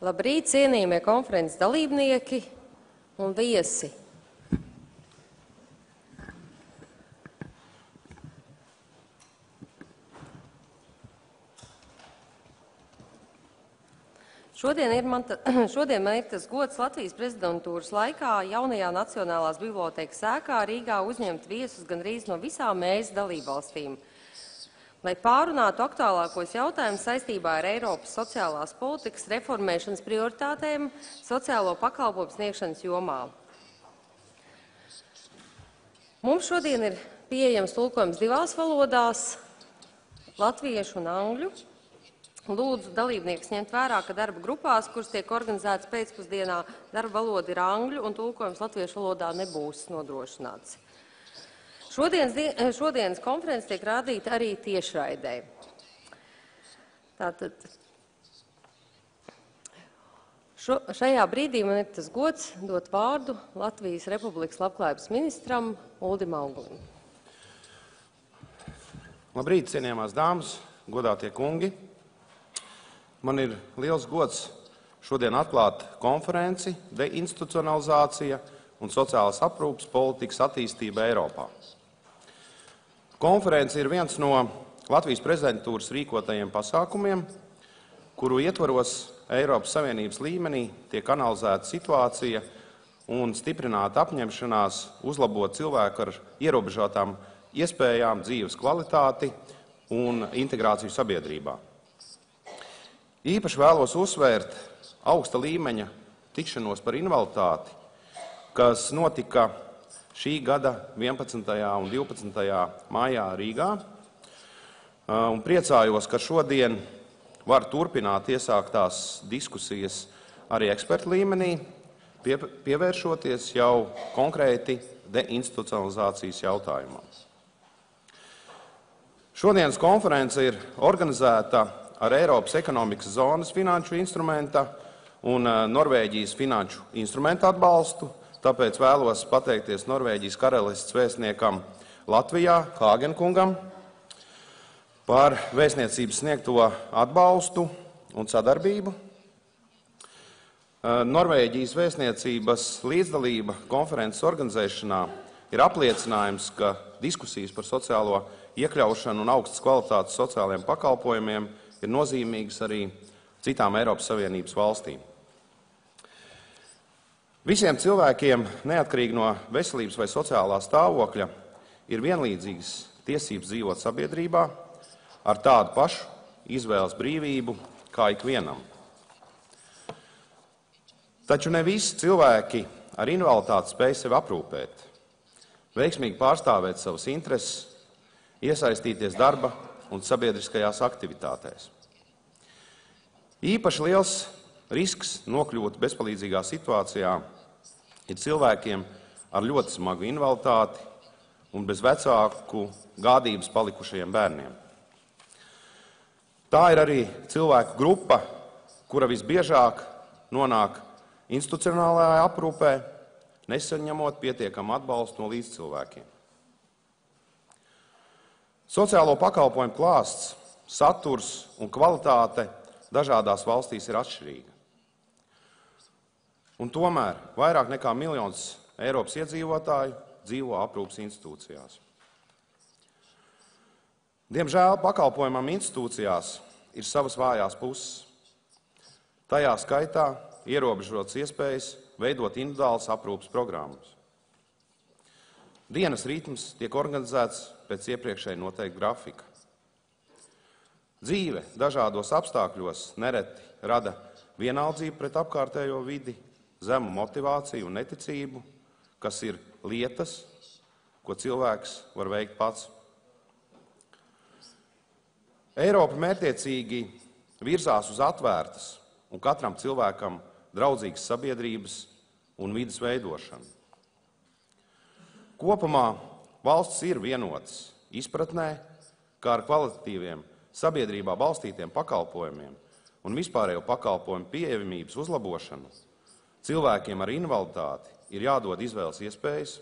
Labrīt, cienījamie konferences dalībnieki un viesi! Šodien, ir man, ta, šodien man ir tas gods Latvijas prezidentūras laikā jaunajā Nacionālās bibliotekas ēkā Rīgā uzņemt viesus gandrīz no visām mēs dalībvalstīm, lai pārunātu aktuālākos jautājumus saistībā ar Eiropas sociālās politikas reformēšanas prioritātēm sociālo pakalpojumu sniegšanas jomā. Mums šodien ir pieejams tulkojums divās valodās - latviešu un angļu. Lūdzu dalībnieks ņemt vērā, ka darba grupās, kuras tiek organizētas pēcpusdienā, darba valoda ir angļu un tulkojums latviešu valodā nebūs nodrošināts. Šodienas, šodienas konferences tiek rādīta arī tiešraidē. Tātad šo, šajā brīdī man ir tas gods dot vārdu Latvijas Republikas labklājības ministram Uldim Auglim. Labrīt, cienījamās dāmas, godātie kungi! Man ir liels gods šodien atklāt konferenci Deinstitucionalizācija un sociālās aprūpas politikas attīstība Eiropā. Konference ir viens no Latvijas prezidentūras rīkotajiem pasākumiem, kuru ietvaros Eiropas Savienības līmenī tiek analizēta situācija un stiprināta apņemšanās uzlabot cilvēku ar ierobežotām iespējām dzīves kvalitāti un integrāciju sabiedrībā. Īpaši vēlos uzsvērt augsta līmeņa tikšanos par invaliditāti, kas notika šī gada 11. un 12. maijā Rīgā. Un priecājos, ka šodien var turpināt iesāktās diskusijas arī ekspertu līmenī, pie, pievēršoties jau konkrēti deinstitucionalizācijas jautājumam. Šodienas konference ir organizēta ar Eiropas ekonomikas zonas finanšu instrumenta un Norvēģijas finanšu instrumenta atbalstu. Tāpēc vēlos pateikties Norvēģijas karalists vēstniekam Latvijā, Hāgenkungam, par vēstniecības sniegto atbalstu un sadarbību. Eh, Norvēģijas vēstniecības līdzdalība konferences organizēšanā ir apliecinājums, ka diskusijas par sociālo iekļaušanu un augstas kvalitātes sociālajiem pakalpojumiem ir nozīmīgas arī citām Eiropas Savienības valstīm. Visiem cilvēkiem, neatkarīgi no veselības vai sociālā stāvokļa, ir vienlīdzīgas tiesības dzīvot sabiedrībā ar tādu pašu izvēles brīvību kā ikvienam. Taču ne visi cilvēki ar invaliditāti spēj sevi aprūpēt, veiksmīgi pārstāvēt savas intereses, iesaistīties darba un sabiedriskajās aktivitātēs. Īpaši liels risks nokļūt bezpalīdzīgā situācijā ir cilvēkiem ar ļoti smagu invaliditāti un bez vecāku gādības palikušajiem bērniem. Tā ir arī cilvēku grupa, kura visbiežāk nonāk institucionālajā aprūpē, nesaņemot pietiekamu atbalstu no līdzcilvēkiem. Sociālo pakalpojumu klāsts, saturs un kvalitāte dažādās valstīs ir atšķirīga. Un tomēr vairāk nekā miljons Eiropas iedzīvotāju dzīvo aprūpas institūcijās. Diemžēl pakalpojumam institūcijās ir savas vājās puses. Tajā skaitā ierobežotas iespējas veidot individuālas aprūpas programmas. Dienas ritms tiek organizēts pēc iepriekšēji noteikta grafika. Dzīve dažādos apstākļos nereti rada vienaldzību pret apkārtējo vidi, zemu motivāciju un neticību, kas ir lietas, ko cilvēks var veikt pats. Eiropa mērķiecīgi virzās uz atvērtas un katram cilvēkam draudzīgas sabiedrības un vidas veidošanu. Kopumā valsts ir vienotas izpratnē, kā ar kvalitatīviem sabiedrībā balstītiem pakalpojumiem un vispārējo pakalpojumu pieejamības uzlabošanu cilvēkiem ar invaliditāti ir jādod izvēles iespējas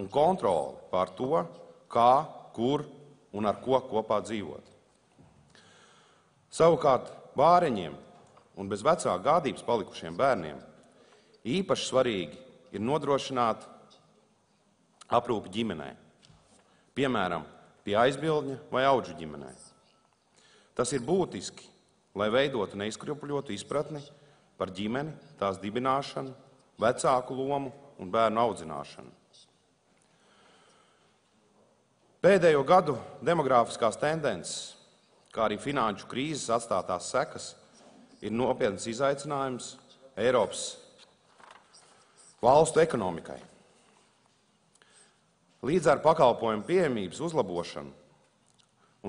un kontroli pār to, kā, kur un ar ko kopā dzīvot. Savukārt vāreņiem un bez vecā gādības palikušiem bērniem īpaši svarīgi ir nodrošināt aprūpi ģimenē, piemēram, pie aizbildņa vai auģu ģimenē. Tas ir būtiski, lai veidotu neizkropļotu izpratni par ģimeni, tās dibināšanu, vecāku lomu un bērnu audzināšanu. Pēdējo gadu demogrāfiskās tendences, kā arī finanšu krīzes atstātās sekas, ir nopietns izaicinājums Eiropas valstu ekonomikai. Līdz ar pakalpojumu pieejamības uzlabošanu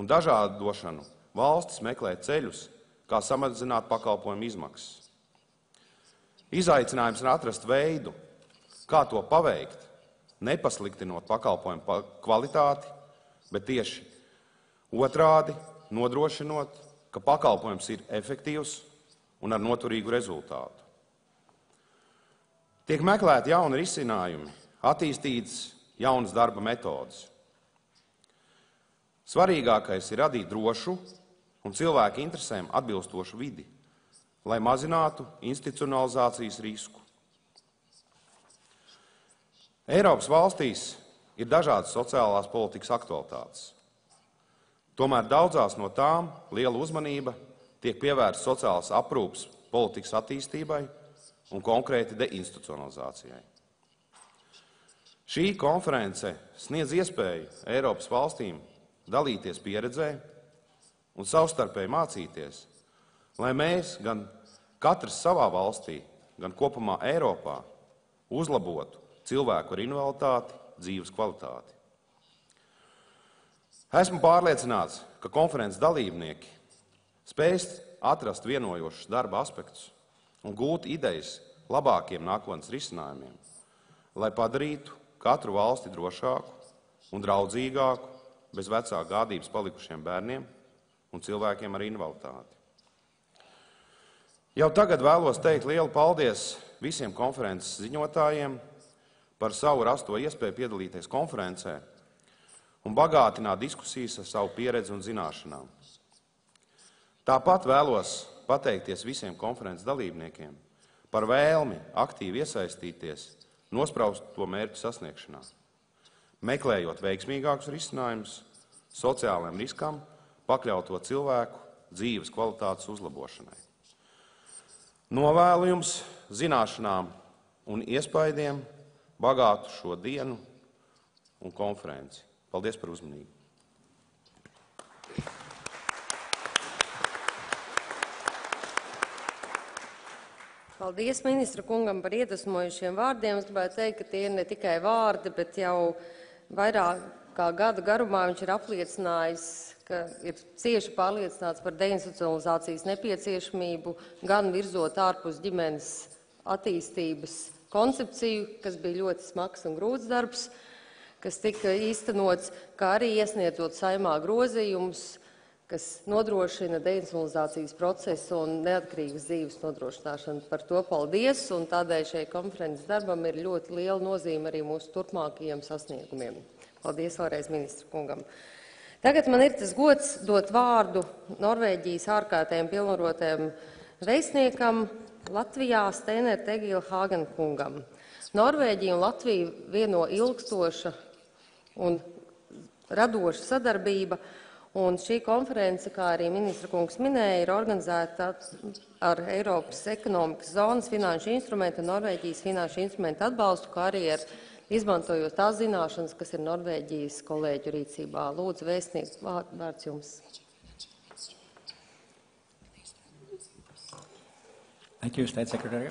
un dažādošanu valstis meklē ceļus, kā samazināt pakalpojumu izmaksas. Izaicinājums ir atrast veidu, kā to paveikt, nepasliktinot pakalpojumu kvalitāti, bet tieši otrādi nodrošinot, ka pakalpojums ir efektīvs un ar noturīgu rezultātu. Tiek meklēti jauni risinājumi, attīstītas jaunas darba metodas. Svarīgākais ir radīt drošu un cilvēku interesēm atbilstošu vidi, lai mazinātu institucionalizācijas risku. Eiropas valstīs ir dažādas sociālās politikas aktualitātes. Tomēr daudzās no tām liela uzmanība tiek pievērsta sociālās aprūpas politikas attīstībai un konkrēti deinstitucionalizācijai. Šī konference sniedz iespēju Eiropas valstīm dalīties pieredzē un savstarpēji mācīties, lai mēs gan katrs savā valstī, gan kopumā Eiropā uzlabotu cilvēku ar invaliditāti dzīves kvalitāti. Esmu pārliecināts, ka konferences dalībnieki spēs atrast vienojošus darba aspektus un gūt idejas labākiem nākotnes risinājumiem, lai padarītu katru valsti drošāku un draudzīgāku bez vecā gādības palikušiem bērniem un cilvēkiem ar invaliditāti. Jau tagad vēlos teikt lielu paldies visiem konferences ziņotājiem par savu rasto iespēju piedalīties konferencē un bagātināt diskusijas ar savu pieredzi un zināšanām. Tāpat vēlos pateikties visiem konferences dalībniekiem par vēlmi aktīvi iesaistīties nospraustu mērķu sasniegšanā, meklējot veiksmīgākus risinājumus sociālajiem riskam, pakļauto cilvēku dzīves kvalitātes uzlabošanai. Novēlu jums zināšanām un iespaidiem bagātu šo dienu un konferenci. Paldies par uzmanību! Paldies ministra kungam par iedvesmojušiem vārdiem. Es gribētu teikt, ka tie ir ne tikai vārdi, bet jau vairāk kā gada garumā viņš ir apliecinājis, ka ir cieši pārliecināts par deinstitucionalizācijas nepieciešamību, gan virzot ārpus ģimenes attīstības koncepciju, kas bija ļoti smags un grūts darbs, kas tika īstenots, kā arī iesniedzot saimā grozījumus, kas nodrošina deinstitucionalizācijas procesu un neatkarīgas dzīves nodrošināšanu. Par to paldies, un tādēļ šai konferences darbam ir ļoti liela nozīme arī mūsu turpmākajiem sasniegumiem. Paldies vēlreiz ministru kungam. Tagad man ir tas gods dot vārdu Norvēģijas ārkārtējiem pilnvarotēm veisniekam Latvijā Steiner Tegila Hāgen kungam. Norvēģija un Latvija vieno ilgstoša un radoša sadarbība – Un šī konference, kā arī ministra kungs minēja, ir organizēta ar Eiropas ekonomikas zonas finanšu instrumentu un Norvēģijas finanšu instrumentu atbalstu, kā arī ar izmantojot tās zināšanas, kas ir Norvēģijas kolēģu rīcībā. Lūdzu, vēstnieks, vārds jums. Thank you, State Secretary.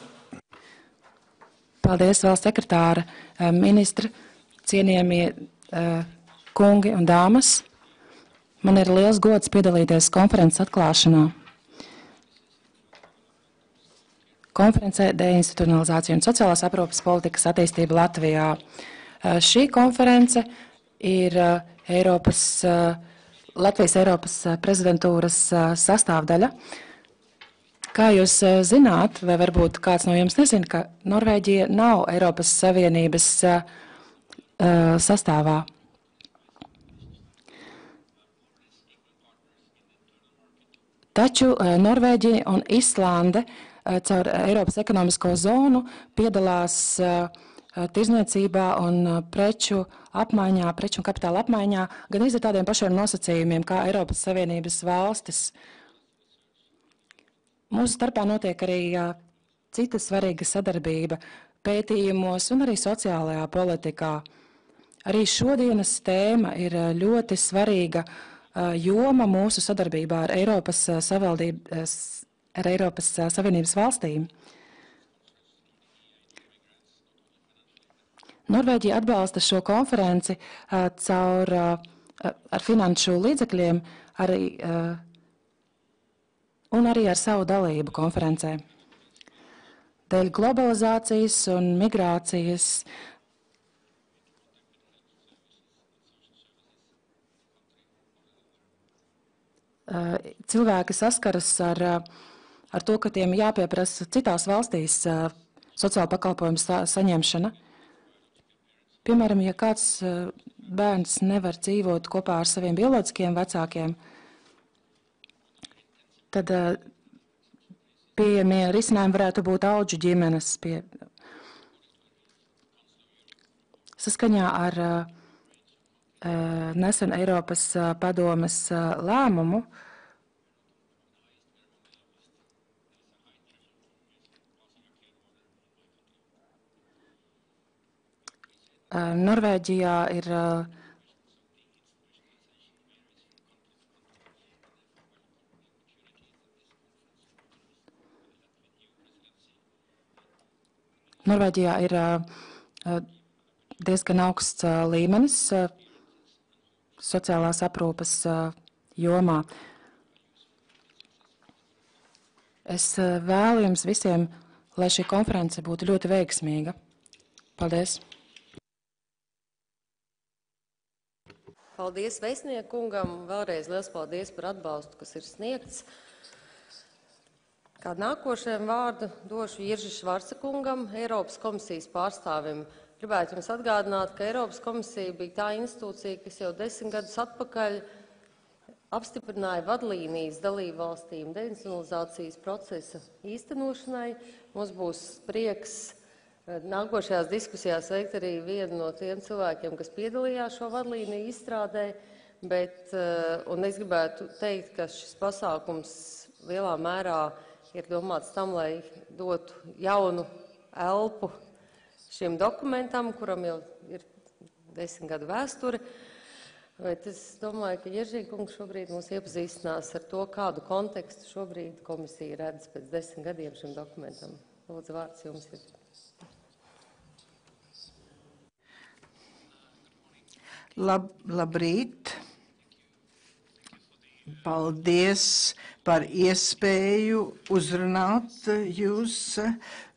Paldies, valsts sekretāra, eh, ministra, cienījamie uh, kungi un dāmas. Man ir liels gods piedalīties konferences atklāšanā. Konferencē Deinstitucionalizācija un sociālās aprūpas politikas attīstība Latvijā. Eh, šī konference ir eh, Eiropas, eh, Latvijas Eiropas prezidentūras sastāvdaļa. Kā jūs zināt, vai varbūt kāds no jums nezina, ka Norvēģija nav Eiropas Savienības sastāvā. Taču Norvēģija un Islande eh, caur Eiropas ekonomisko zonu piedalās eh, tirzniecībā un preču apmaiņā, preču un kapitāla apmaiņā gan ar tādiem pašiem nosacījumiem kā Eiropas Savienības valstis. Mūsu starpā notiek arī cita svarīga sadarbība pētījumos un arī sociālajā politikā. Arī šodienas tēma ir ļoti svarīga joma mūsu sadarbībā ar Eiropas, ar Eiropas Savienības valstīm. Norvēģija atbalsta šo konferenci caur ar finanšu līdzekļiem arī, un arī ar savu dalību konferencē. Dēļ globalizācijas un migrācijas cilvēki saskaras ar, ar to, ka tiem jāpieprasa citās valstīs sociāla pakalpojuma sa saņemšana. Piemēram, ja kāds bērns nevar dzīvot kopā ar saviem bioloģiskiem vecākiem, tad pieejamie risinājumi varētu būt auģu ģimenes. Pie... Saskaņā ar uh, nesen Eiropas padomes lēmumu Norvēģijā ir Norvēģijā ir diezgan augsts līmenis sociālās aprūpes jomā. Es vēlu jums visiem, lai šī konference būtu ļoti veiksmīga. Paldies! Paldies vēstniekungam. Vēlreiz liels paldies par atbalstu, kas ir sniegts. Kā nākošajam vārdu došu Irži Švarca kungam, Eiropas komisijas pārstāvim. Gribētu jums atgādināt, ka Eiropas komisija bija tā institūcija, kas jau desmit gadus atpakaļ apstiprināja vadlīnijas dalību valstīm deinstitucionalizācijas procesa īstenošanai. Mums būs prieks nākošajās diskusijās veikt arī vienu no tiem cilvēkiem, kas piedalījās šo vadlīniju izstrādē, bet, eh, un es gribētu teikt, ka šis pasākums lielā mērā ir domāts tam, lai dotu jaunu elpu šim dokumentam, kuram jau ir desmit gadu vēsture. Bet es domāju, ka Jeržīkungs šobrīd mūs iepazīstinās ar to, kādu kontekstu šobrīd komisija redz pēc desmit gadiem šim dokumentam. Lūdzu, vārds jums ir. Lab, labrīt! Paldies par iespēju uzrunāt jūs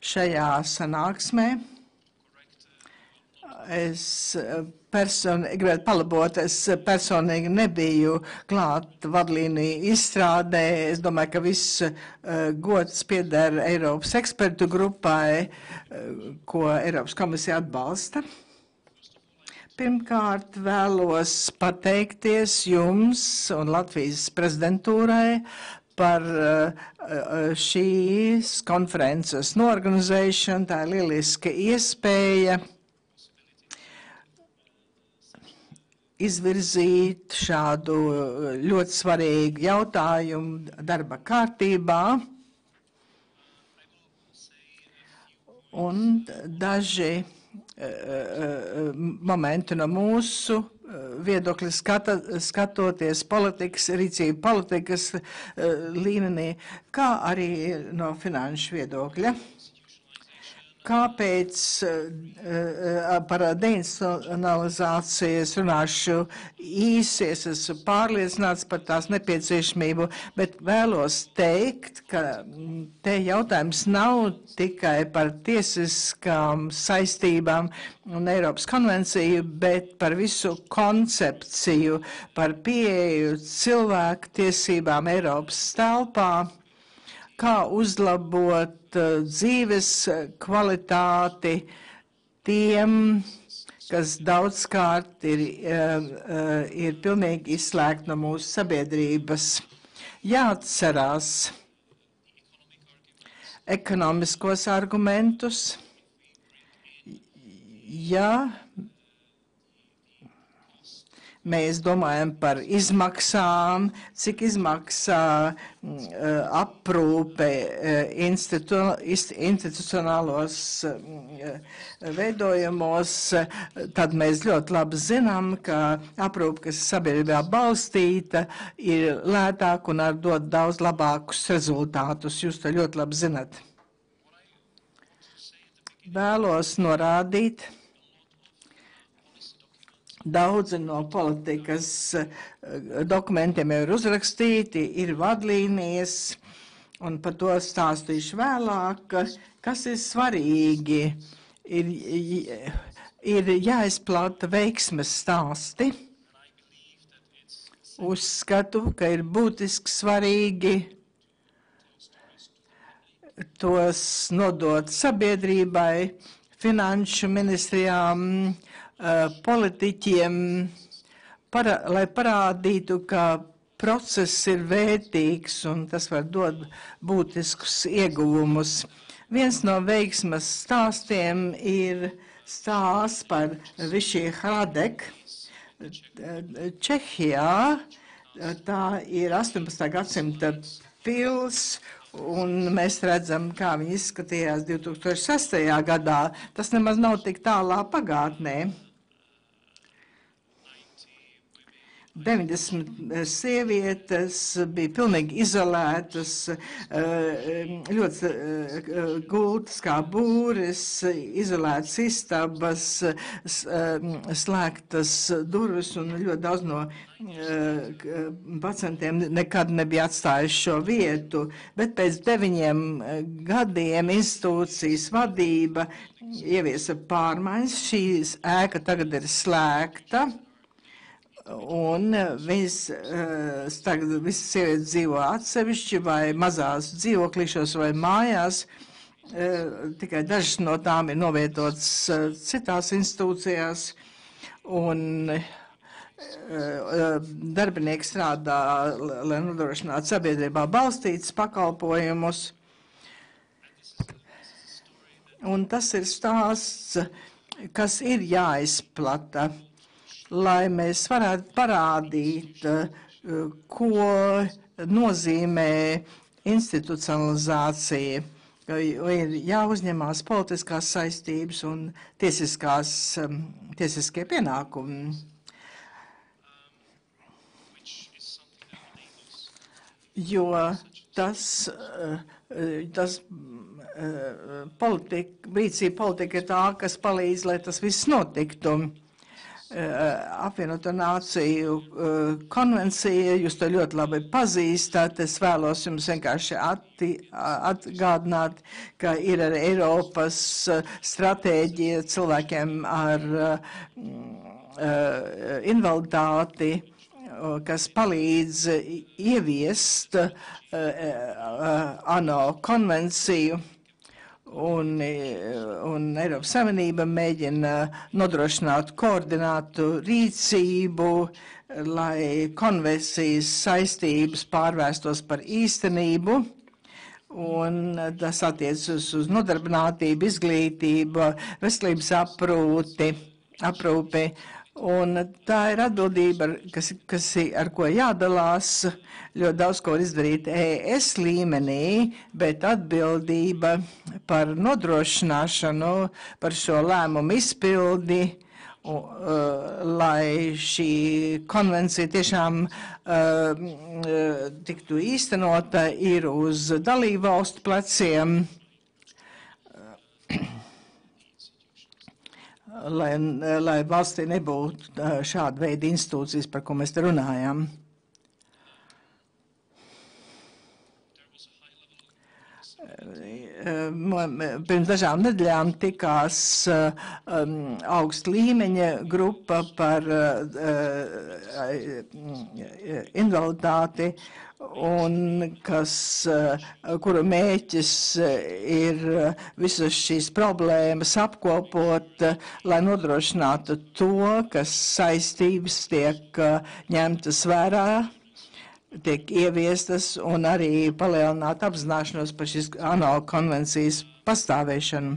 šajā sanāksmē. Es personīgi gribētu palabot, es personīgi nebiju klāt vadlīniju izstrādē. Es domāju, ka viss uh, gods pieder Eiropas ekspertu grupai, uh, ko Eiropas komisija atbalsta. Pirmkārt, vēlos pateikties jums un Latvijas prezidentūrai par uh, šīs konferences norganizēšanu. Tā ir lieliska iespēja izvirzīt šādu eh, ļoti svarīgu jautājumu darba kārtībā. Un daži uh, momenti no mūsu viedokļa skata, skatoties politikas, rīcību politikas līmenī, kā arī no finanšu viedokļa. Kāpēc uh, par deinstitucionalizāciju es runāšu īsi, es esmu pārliecināts par tās nepieciešamību, bet vēlos teikt, ka mm, te jautājums nav tikai par tiesiskām saistībām un Eiropas konvenciju, bet par visu koncepciju, par pieeju cilvēku tiesībām Eiropas telpā kā uzlabot uh, dzīves kvalitāti tiem, kas daudzkārt ir, uh, uh, ir pilnīgi izslēgti no mūsu sabiedrības. jāatcerās ekonomiskos argumentus, ja mēs domājam par izmaksām, cik izmaksā mm, eh, aprūpe eh, institu, institucionālos mm, eh, veidojumos, tad mēs ļoti labi zinām, ka aprūpe, kas sabiedrībā balstīta, ir lētāk un ar dod daudz labākus rezultātus. Jūs to ļoti labi zinat. Vēlos norādīt, Daudzi no politikas eh, dokumentiem jau ir uzrakstīti, ir vadlīnijas, un par to stāstīšu vēlāk, kas ir svarīgi. Ir, ir jāizplata veiksmes stāsti. Uzskatu, ka ir būtiski svarīgi tos nodot sabiedrībai, finanšu ministrijām, uh, politiķiem, para, lai parādītu, ka process ir vērtīgs un tas var dot būtiskus ieguvumus. Viens no veiksmas stāstiem ir stāsts par Višī Hradek Čehijā. Tā ir 18. gadsimta pils Un mēs redzam, kā viņi izskatījās 2006. gadā. Tas nemaz nav tik tālā pagātnē. 90 sievietes bija pilnīgi izolētas, eh, ļoti eh, gultas kā būris, izolētas istabas, eh, slēgtas durvis un ļoti daudz no pacientiem nekad nebija atstājuši šo vietu, bet pēc deviņiem gadiem institūcijas vadība ieviesa pārmaiņas. Šī ēka tagad ir slēgta Un viss, uh, tagad visas sievietes dzīvo atsevišķi vai mazās dzīvoklīšos vai mājās. Uh, tikai dažas no tām ir novietotas uh, citās institūcijās. Un darbinieki strādā, lai nodrošinātu sabiedrībā balstītas pakalpojumus. Un tas ir stāsts, kas ir jāizplata lai mēs varētu parādīt, eh, ko nozīmē institucionalizācija, ir jāuzņemās politiskās saistības un tiesiskās, tiesiskie pienākumi. Jo tas, eh, tas eh, politika, rīcība politika ir tā, kas palīdz, lai tas viss notiktu. Eh, apvienoto nāciju eh, konvencija, jūs to ļoti labi pazīstat. Es vēlos jums vienkārši atti, atgādināt, ka ir arī Eiropas eh, stratēģija cilvēkiem ar invaliditāti kas palīdz ieviest ANO konvenciju un, un Eiropas Savienība mēģina nodrošināt koordinātu rīcību, lai konversijas saistības pārvērstos par īstenību. Un tas attiecas uz nodarbinātību, izglītību, veselības aprūti, aprūpi Un tā ir atbildība, kas, kas ar ko jādalās. Ļoti daudz ko var izdarīt ES līmenī, bet atbildība par nodrošināšanu, par šo lēmumu izpildi, un, uh, lai šī konvencija tiešām uh, tiktu īstenota, ir uz dalību valstu pleciem. Uh, lai, lai valstī nebūtu šāda veida institūcijas, par ko mēs runājam. Pirms dažām nedēļām tikās um, augsta līmeņa grupa par uh, invaliditāti, un kas, uh, kuru mēķis ir visas šīs problēmas apkopot, uh, lai nodrošinātu to, kas saistības tiek ņemtas vērā tiek ieviestas un arī palielināt apzināšanos par šīs ANO konvencijas pastāvēšanu.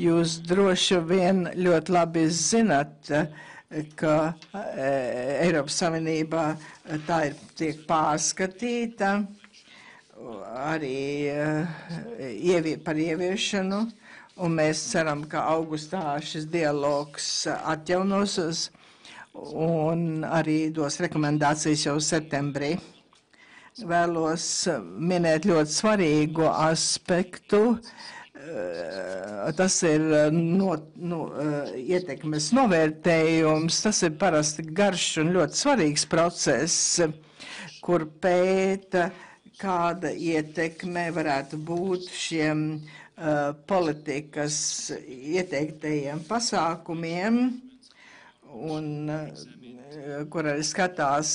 Jūs droši vien ļoti labi zinat, ka e, Eiropas Savienībā tā ir tiek pārskatīta arī e, ievie, par ieviešanu, un mēs ceram, ka augustā šis dialogs atjaunosies un arī dos rekomendācijas jau septembrī. Vēlos minēt ļoti svarīgu aspektu. Eh, tas ir no, no, eh, ietekmes novērtējums. Tas ir parasti garš un ļoti svarīgs process, kur pēta, kāda ietekme varētu būt šiem uh, politikas ieteiktajiem pasākumiem un eh, kur arī skatās,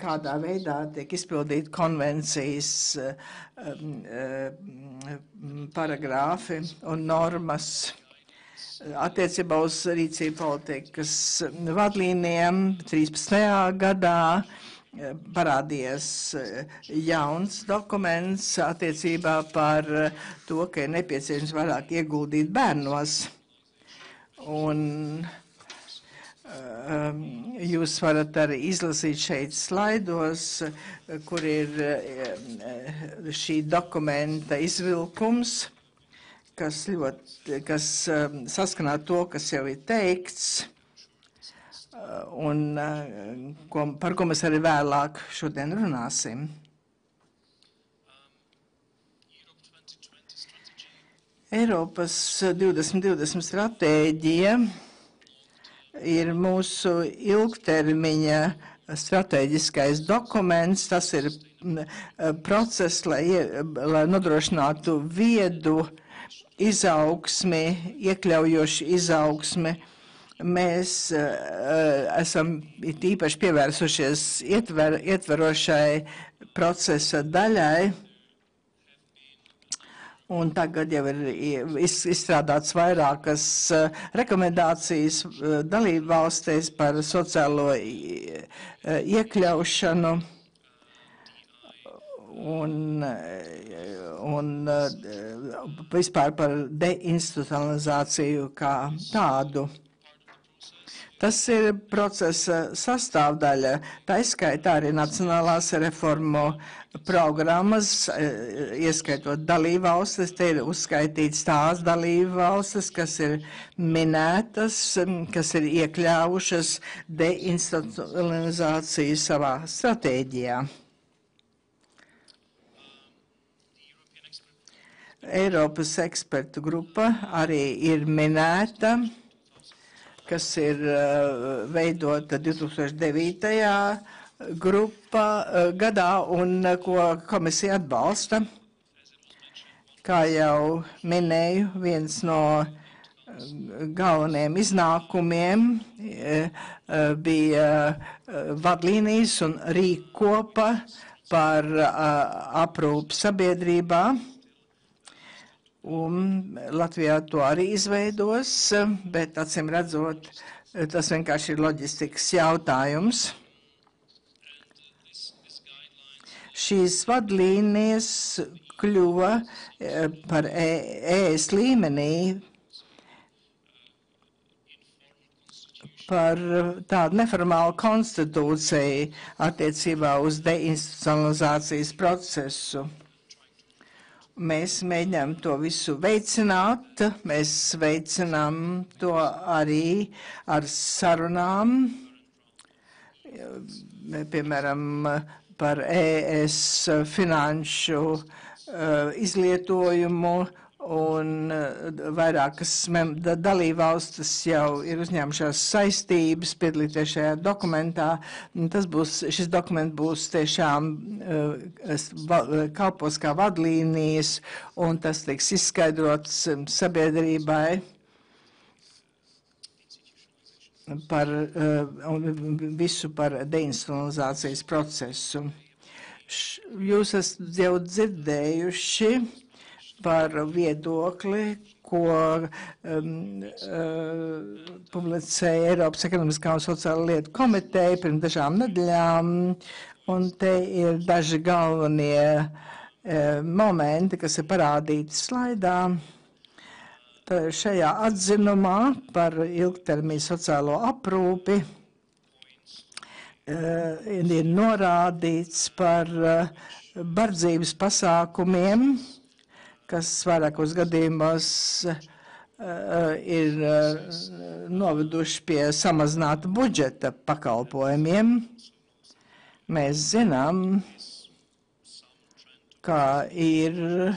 kādā veidā tiek izpildīt konvencijas eh, paragrāfi un normas attiecībā uz rīcību politikas vadlīnijām 13. gadā eh, parādījies jauns dokuments attiecībā par to, ka ir nepieciešams vairāk ieguldīt bērnos. Un uh, jūs varat arī izlasīt šeit slaidos, kur ir ehm, šī dokumenta izvilkums, kas, ļoti, kas ehm, saskanā to, kas jau ir teikts, un ko, par ko mēs arī vēlāk šodien runāsim. Eiropas 2020 stratēģija ir mūsu ilgtermiņa strateģiskais dokuments. Tas ir process, lai, lai nodrošinātu viedu izaugsmi, iekļaujošu izaugsmi. Mēs uh, esam īpaši pievērsušies ietver, ietverošai procesa daļai Un tagad jau ir izstrādāts vairākas rekomendācijas dalību valstīs par sociālo iekļaušanu un, un vispār par deinstitucionalizāciju kā tādu. Tas ir procesa sastāvdaļa. Tā izskaitā arī nacionālās reformu programmas, eh, ieskaitot dalībvalstis. Te ir uzskaitīts tās dalībvalstis, kas ir minētas, kas ir iekļāvušas deinstitucionalizāciju savā stratēģijā. Eiropas ekspertu grupa arī ir minēta kas ir uh, veidota 2009. grupā uh, gadā un uh, ko komisija atbalsta. Kā jau minēju, viens no galvenajiem iznākumiem bija vadlīnijas un rīkopa par aprūpu sabiedrībā Un Latvijā to arī izveidos, bet acīm redzot, tas vienkārši ir loģistikas jautājums. Šīs vadlīnijas kļuva eh, par ES līmenī par tādu neformālu konstitūciju attiecībā uz deinstitucionalizācijas procesu. Mēs mēģinām to visu veicināt. Mēs veicinām to arī ar sarunām, piemēram, par ES finanšu uh, izlietojumu un eh, vairākas dalībvalstis jau ir uzņēmušās saistības piedalīties šajā dokumentā. Tas būs, šis dokuments būs tiešām uh, kalpos kā vadlīnijas, un tas tiks izskaidrots sabiedrībai par uh, visu par deinstitucionalizācijas procesu. Jūs esat jau dzirdējuši par viedokli, ko um, uh, publicēja Eiropas ekonomiskā un sociāla lietu komiteja pirms dažām nedēļām. Un te ir daži galvenie e, momenti, kas ir parādīti slaidā. Tad šajā atzinumā par ilgtermiņa sociālo aprūpi e, ir norādīts par e, bardzības pasākumiem, kas vairākos gadījumos ir noveduši pie samazināta budžeta pakalpojumiem. Mēs zinām, ka ir eh,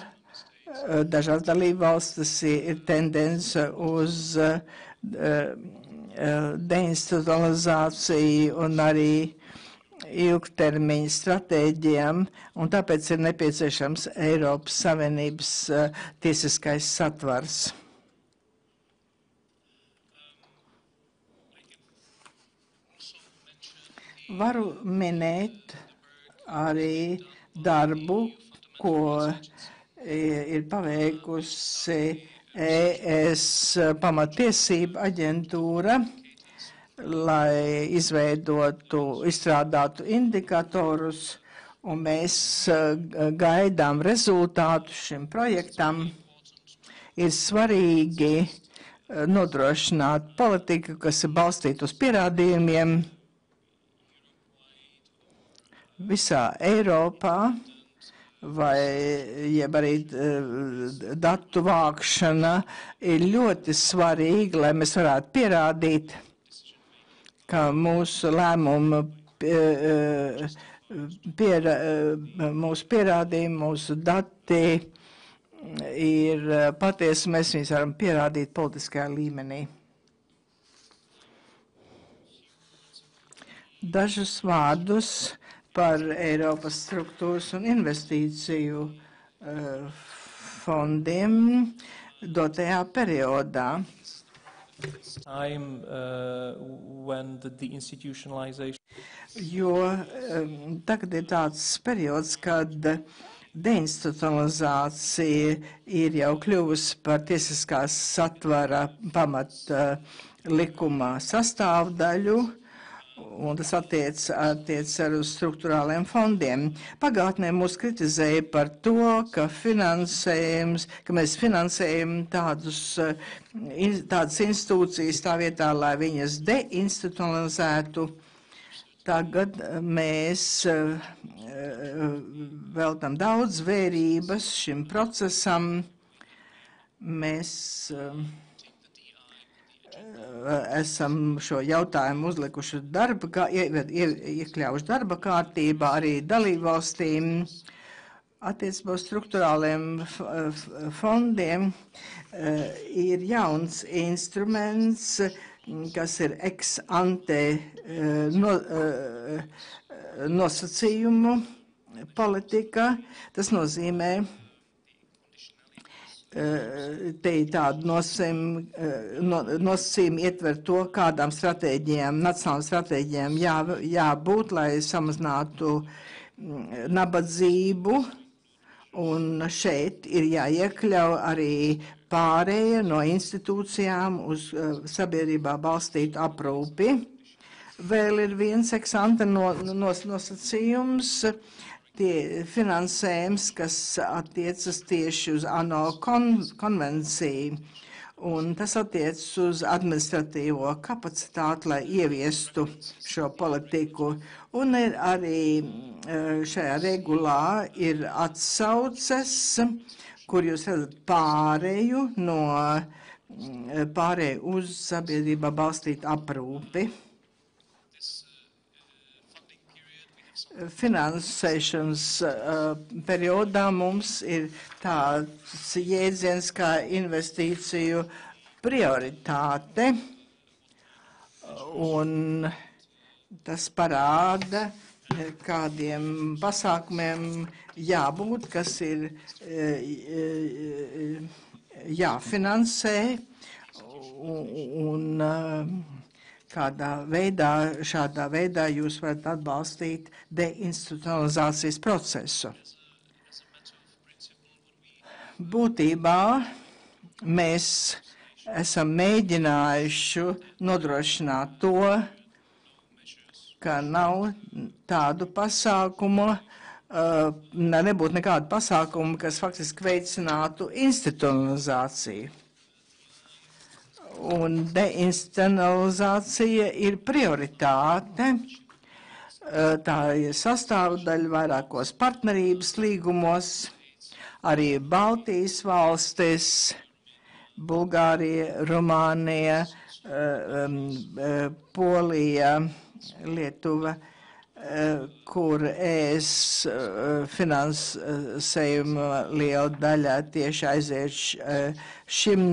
dažās dalībvalstis ir tendence uz uh, deinstitucionalizāciju un arī ilgtermiņa stratēģijām, un tāpēc ir nepieciešams Eiropas Savienības uh, tiesiskais satvars. Varu minēt arī darbu, ko ir paveikusi ES pamatiesība aģentūra, lai izveidotu, izstrādātu indikatorus, un mēs gaidām rezultātu šim projektam. Ir svarīgi nodrošināt politiku, kas ir balstīta uz pierādījumiem visā Eiropā, vai arī uh, datu vākšana ir ļoti svarīga, lai mēs varētu pierādīt, ka mūsu lēmumu uh, piera, uh, mūsu pierādījumi, mūsu dati ir patiesi, mēs viņus varam pierādīt politiskajā līmenī. Dažus vārdus par Eiropas struktūras un investīciju uh, fondiem dotajā periodā. Time uh, when the deinstitutionalization. Jo um, tagad ir tāds periods, kad deinstitucionalizācija ir jau kļuvusi par tiesiskās satvara pamat uh, likumā sastāvdaļu. Uh, un tas attiec, attiec arī uz struktūrāliem fondiem. Pagātnē mūs kritizēja par to, ka finansējums, ka mēs finansējam tādus, tādas institūcijas tā vietā, lai viņas deinstitucionalizētu. Tagad mēs veltam daudz vērības šim procesam. Mēs uh, esam šo jautājumu uzlikuši darba, kā, iekļaujuši darba kārtībā arī dalībvalstīm attiecībā uz struktūrāliem fondiem eh, ir jauns instruments, kas ir ex ante eh, no, eh, nosacījumu politika. Tas nozīmē, Eh, te ir tāda nosacījuma eh, nosacījum ietver to, kādām stratēģijām, nacionālām stratēģijām jā, jābūt, lai samazinātu mm, nabadzību. Un šeit ir jāiekļau arī pārēja no institūcijām uz uh, sabiedrībā balstītu aprūpi. Vēl ir viens eksante no, nos, nosacījums. Uh, tie finansējums, kas attiecas tieši uz ANO kon konvenciju. Un tas attiecas uz administratīvo kapacitāti, lai ieviestu šo politiku. Un ir arī eh, šajā regulā ir atsauces, kur jūs redzat pārēju no mm, pārēju uz sabiedrībā balstītu aprūpi. Finansēšanas uh, periodā mums ir tāds jēdziens kā investīciju prioritāte, un tas parāda, kādiem pasākumiem jābūt, kas ir uh, jāfinansē, un, un kādā veidā, šādā veidā jūs varat atbalstīt deinstitucionalizācijas procesu. Būtībā mēs esam mēģinājuši nodrošināt to, ka nav tādu pasākumu, uh, nebūtu nekādu pasākumu, kas faktiski veicinātu institucionalizāciju. Un deinstitucionalizācija ir prioritāte. Tā ir sastāvdaļa vairākos partnerības līgumos, arī Baltijas valstis, Bulgārija, Rumānija, Polija, Lietuva, kur es finansējuma liela daļa tieši aiziet šim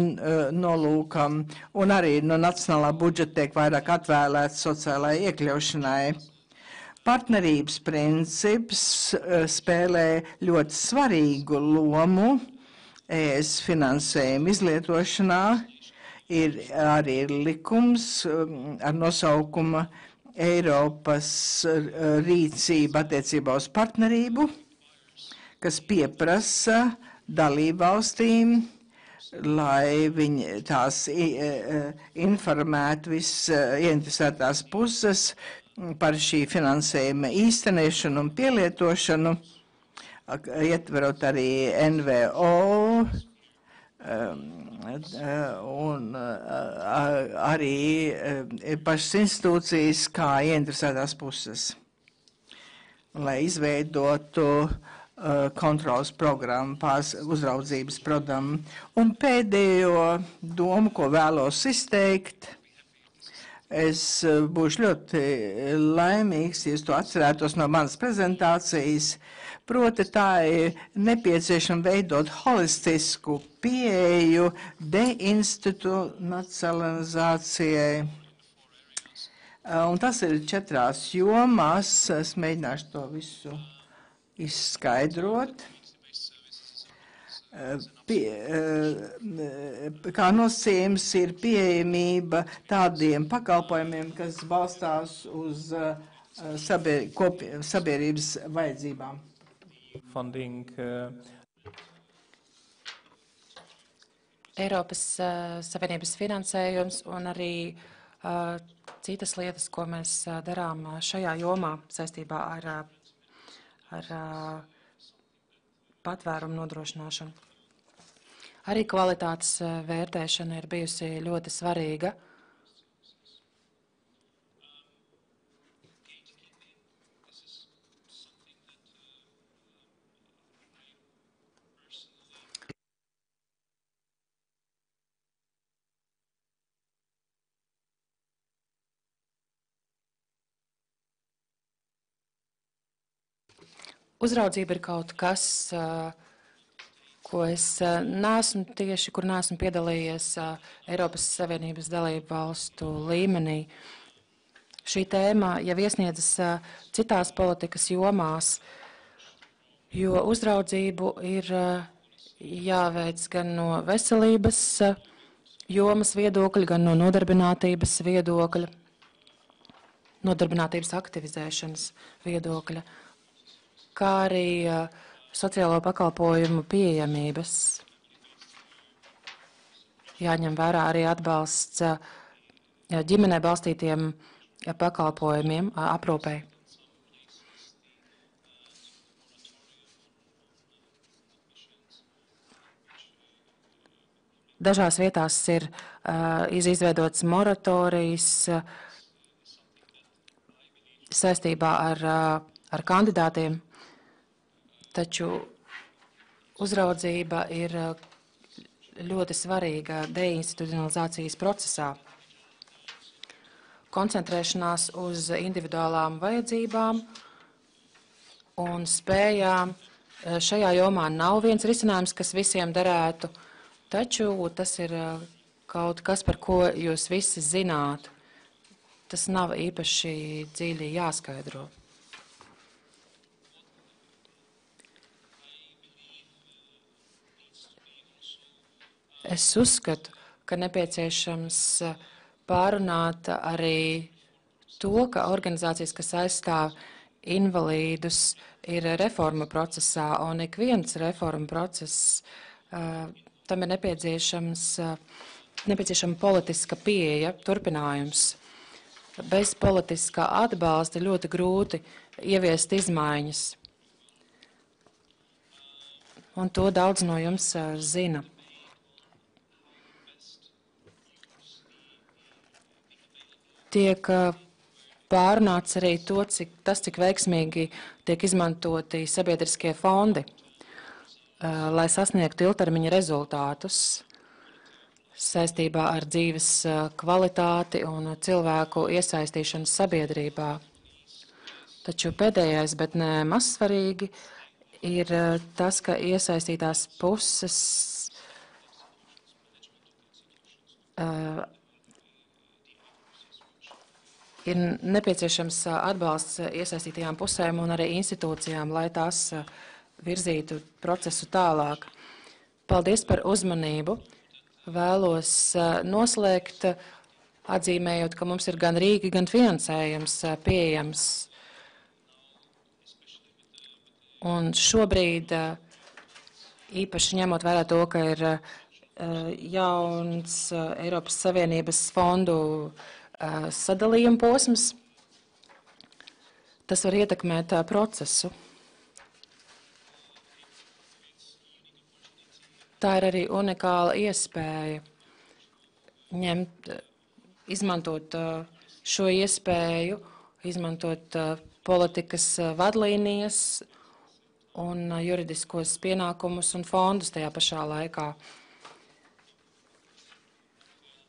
nolūkam, un arī no nacionālā budžeta tiek vairāk atvēlēts sociālai iekļaušanai. Partnerības princips spēlē ļoti svarīgu lomu ES finansējuma izlietošanā. Ir arī likums ar nosaukumu Eiropas eh, rīcība attiecībā uz partnerību, kas pieprasa dalībvalstīm, lai viņi tās eh, informētu visas eh, ieinteresētās puses par šī finansējuma īstenēšanu un pielietošanu, ietverot arī NVO, un arī pašas institūcijas kā ieinteresētās puses, lai izveidotu kontrolas programmu, pārs uzraudzības programmu. Un pēdējo domu, ko vēlos izteikt, es būšu ļoti laimīgs, ja to atcerētos no manas prezentācijas, Proti tā ir nepieciešama veidot holistisku pieeju deinstitucionalizācijai. Un tas ir četrās jomās. Es mēģināšu to visu izskaidrot. Pie, kā nosacījums ir pieejamība tādiem pakalpojumiem, kas balstās uz sabier, kopi, sabiedrības vajadzībām funding. Uh, Eiropas uh, Savienības finansējums un arī uh, citas lietas, ko mēs uh, darām šajā jomā saistībā ar, ar patvērumu nodrošināšanu. Arī kvalitātes vērtēšana ir bijusi ļoti svarīga. Uzraudzība ir kaut kas, ko es neesmu tieši, kur neesmu piedalījies Eiropas Savienības dalību valstu līmenī. Šī tēma jau iesniedzas citās politikas jomās, jo uzraudzību ir jāveic gan no veselības jomas viedokļa, gan no nodarbinātības viedokļa, nodarbinātības aktivizēšanas viedokļa kā arī sociālo pakalpojumu pieejamības. Jāņem vērā arī atbalsts ģimenē balstītiem pakalpojumiem aprūpei. Dažās vietās ir uh, izveidots moratorijas uh, saistībā ar, uh, ar kandidātiem. Taču uzraudzība ir eh, ļoti svarīga deinstitucionalizācijas procesā. Koncentrēšanās uz individuālām vajadzībām un spējām eh, šajā jomā nav viens risinājums, kas visiem derētu, taču tas ir eh, kaut kas, par ko jūs visi zināt. Tas nav īpaši dziļi jāskaidro. Es uzskatu, ka nepieciešams eh, pārunāt arī to, ka organizācijas, kas aizstāv invalīdus, ir reforma procesā, un ik viens reforma process uh, tam ir nepieciešams, uh, nepieciešama politiska pieeja, turpinājums. bez politiskā atbalsta ļoti grūti ieviest izmaiņas. Un to daudz no jums zina. Tiek pārnāts arī to, cik, tas, cik veiksmīgi tiek izmantoti sabiedriskie fondi, lai sasniegtu ilgtermiņa rezultātus saistībā ar dzīves kvalitāti un cilvēku iesaistīšanu sabiedrībā. Taču pēdējais, bet ne mazsvarīgi, ir tas, ka iesaistītās puses ir nepieciešams atbalsts iesaistītajām pusēm un arī institūcijām, lai tās virzītu procesu tālāk. Paldies par uzmanību! vēlos noslēgt, atzīmējot, ka mums ir gan rīki, gan finansējums pieejams. Un šobrīd, īpaši ņemot vērā to, ka ir jauns Eiropas Savienības fondu sadalījuma posms, tas var ietekmēt procesu. tā ir arī unikāla iespēja ņemt, izmantot šo iespēju, izmantot politikas vadlīnijas un juridiskos pienākumus un fondus tajā pašā laikā.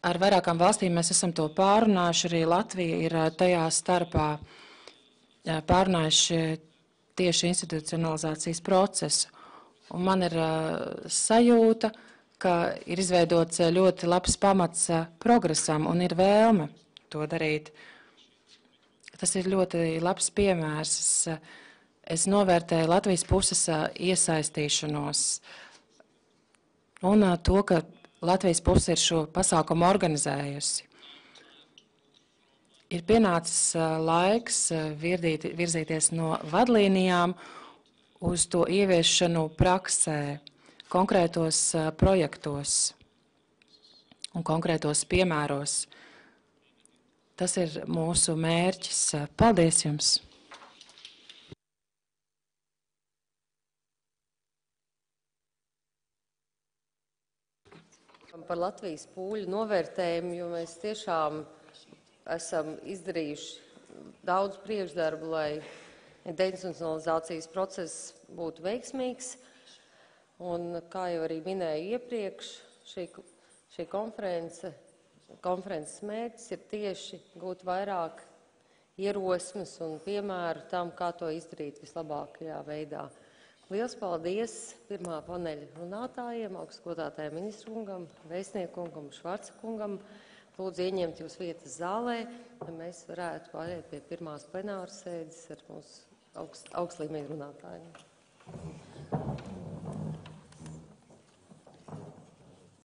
Ar vairākām valstīm mēs esam to pārunājuši, arī Latvija ir tajā starpā pārunājuši tieši institucionalizācijas procesu. Un man ir sajūta, ka ir izveidots ļoti labs pamats progresam un ir vēlme to darīt. Tas ir ļoti labs piemērs. Es novērtēju Latvijas puses iesaistīšanos un to, ka Latvijas puse ir šo pasākumu organizējusi. Ir pienācis laiks virdīt, virzīties no vadlīnijām uz to ieviešanu praksē, konkrētos projektos un konkrētos piemēros. Tas ir mūsu mērķis. Paldies jums! Par Latvijas pūļu novērtējumu, jo mēs tiešām esam izdarījuši daudz priekšdarbu, lai deinstitucionalizācijas process būtu veiksmīgs. Un, kā jau arī minēju iepriekš, šī, šī konference, konferences mērķis ir tieši gūt vairāk ierosmes un piemēru tam, kā to izdarīt vislabākajā veidā. Liels paldies pirmā paneļa runātājiem, augstskotātājiem ministrungam, vēstniekungam, Švarcakungam. Lūdzu, ieņemt jūs vietas zālē, lai mēs varētu pāriet pie pirmās plenāras sēdes ar mūsu augst, augstlīmeņa runātājiem.